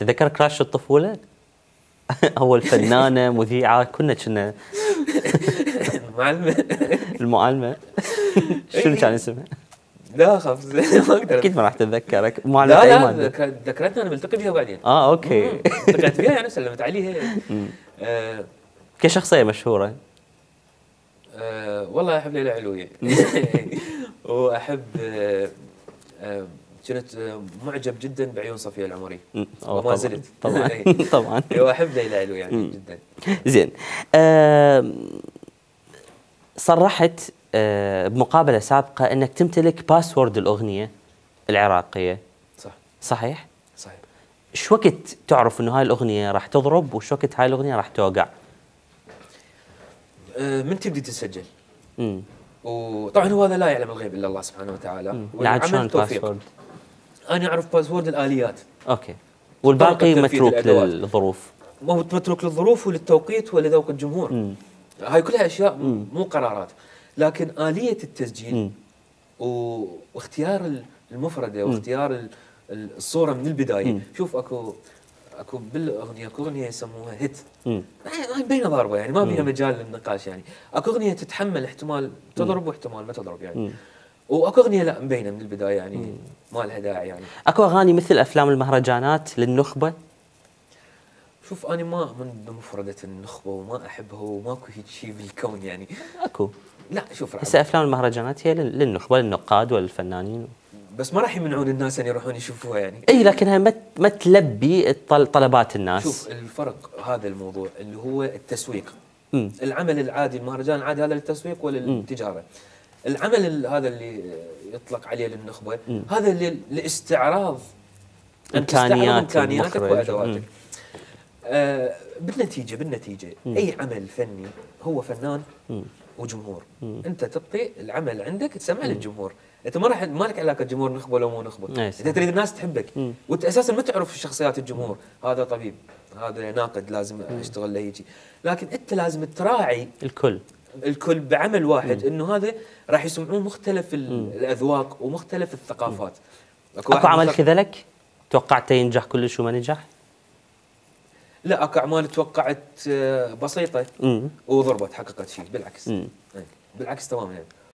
تذكر كراش الطفولة؟ أول فنانة مذيعة كنا كنا. معلمة المعلمه شنو كان اسمها؟ لا اخاف ما أقدر. أكيد ما راح تتذكرك معلمه لا لا ذكرتني أنا ملتقي بها بعدين. آه أوكي. التقيت فيها يعني سلمت عليها. آه. كشخصيه مشهورة؟ آه والله أحب ليلى علوي وأحب آه آه كنت معجب جدا بعيون صفية العمري. وما. زلت. طبعا طبعا. واحب ليلى علوي يعني جدا. زين. صرحت آه، بمقابلة سابقة إنك تمتلك باسورد الأغنية العراقية. صح. صحيح؟ صحيح. شو وقت تعرف إنه هاي الأغنية راح تضرب وشو وقت هاي الأغنية راح توقع؟ آه من تبدي تسجل؟ امم وطبعا هو هذا لا يعلم الغيب إلا الله سبحانه وتعالى. والعمل توفيق باسورد؟ أنا أعرف باسورد الآليات. أوكي. والباقي متروك. للظروف. ما متروك للظروف وللتوقيت ولذوق الجمهور. مم. هاي كلها أشياء مو قرارات. لكن آلية التسجيل. و... واختيار ال- المفردة واختيار ال- الصورة من البداية. مم. شوف اكو أكو بالأغنية أكو أغنية يسموها هيت. مم. هاي بين ضربه يعني ما فيها مجال للنقاش يعني. أكو أغنية تتحمل احتمال تضرب واحتمال ما تضرب يعني. مم. وأكو أغنية لا مبينه من البداية يعني ما لها داعي يعني. أكو أغاني مثل أفلام المهرجانات للنخبة؟ شوف أنا ما من بمفردة النخبة وما أحبها وماكو هيك شيء بالكون يعني. أكو. لا شوف. هسه أفلام المهرجانات هي لل- للنخبة للنقاد وللفنانين بس ما راح يمنعون الناس أن يروحون يشوفوها يعني. إي لكنها ما ما تلبي طلبات الناس. شوف الفرق هذا الموضوع اللي هو التسويق. مم. العمل العادي المهرجان العادي هذا للتسويق ولا للتجارة؟ العمل ال- هذا اللي يطلق عليه للنخبة هذا لل- لاستعراض إمكانيات إمكانياتك. وأدواتك. آه بالنتيجة بالنتيجة أي عمل فني هو فنان مم. وجمهور. أنت تعطي العمل عندك تسمع للجمهور. أنت ما راح ما لك علاقة جمهور نخبة ولا مو نخبة. أنت تريد الناس تحبك. مم. وأنت أساسا ما تعرف شخصيات الجمهور. هذا طبيب هذا ناقد لازم أشتغل له يجي. لكن أنت لازم تراعي الكل. الكل بعمل واحد إنه هذا راح يسمعون مختلف ال- الأذواق ومختلف الثقافات. أكو واحد عمل كذلك توقعته ينجح كلش وما نجح؟ لا أكو أعمال توقعت آه، بسيطة وضربت حققت شيء بالعكس. إيه، بالعكس تماما. يعني